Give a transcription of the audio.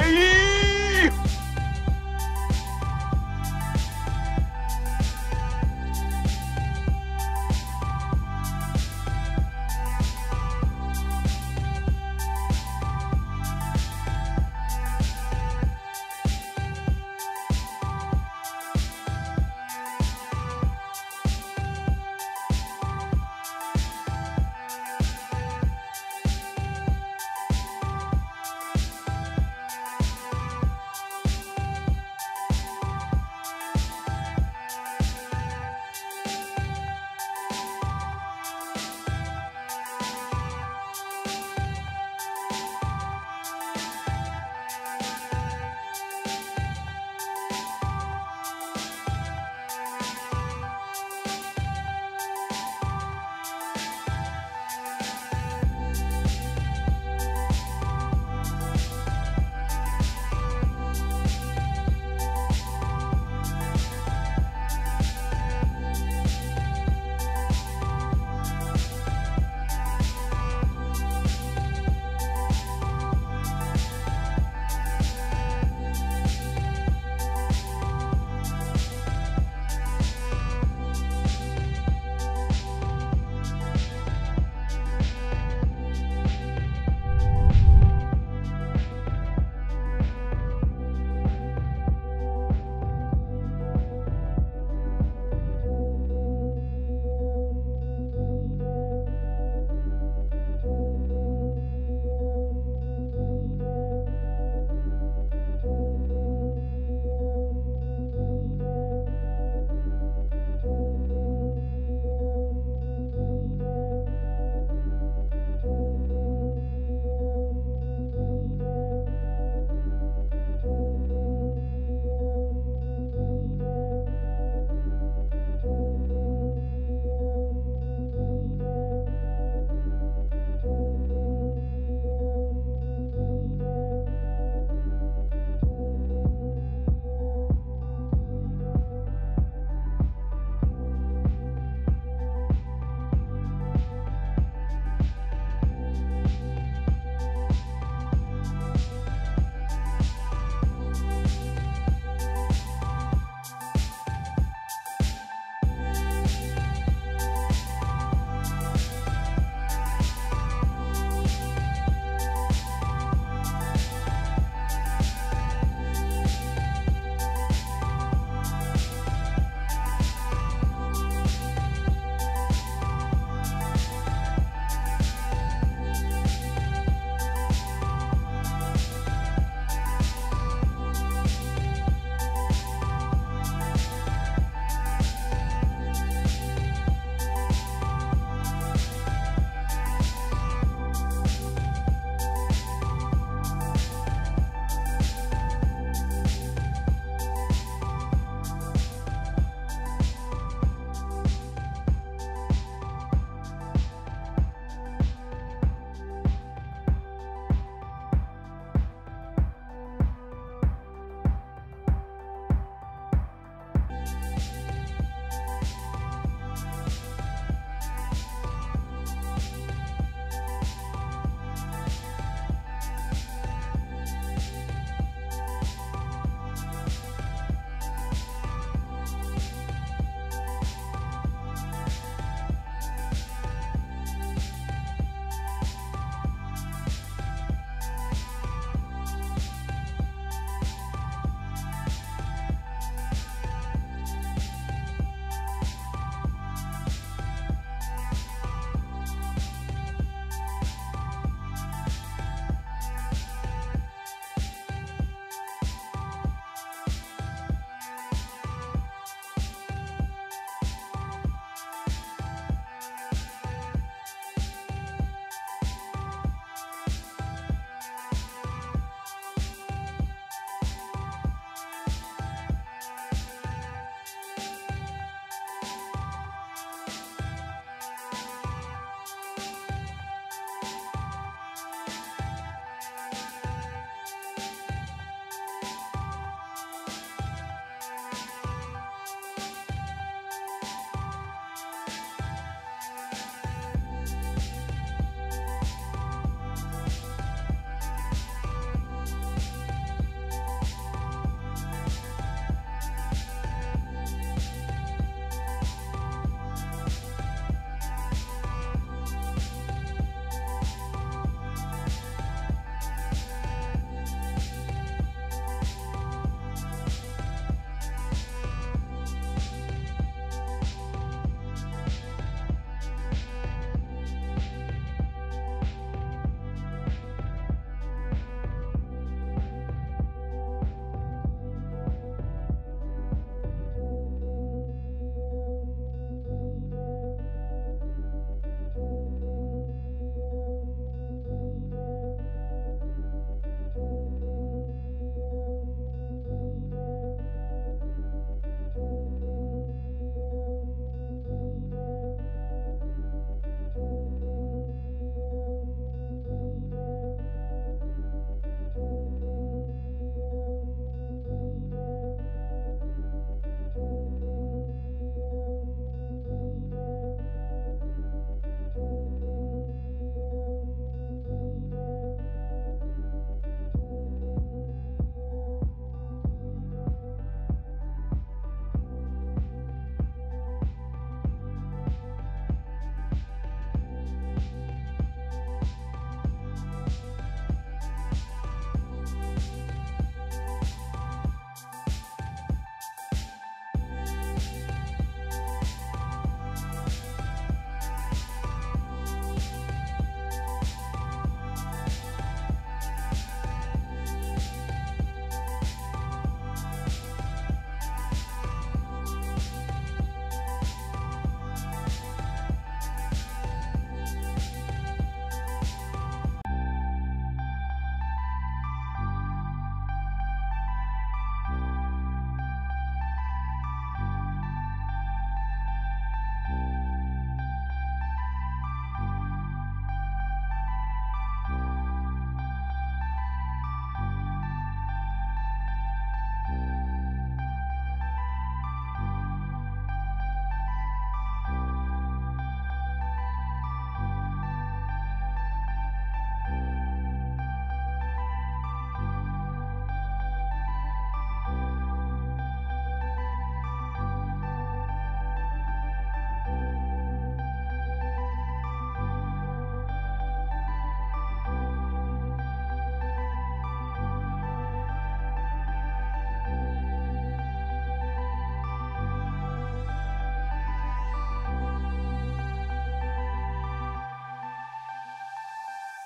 gay.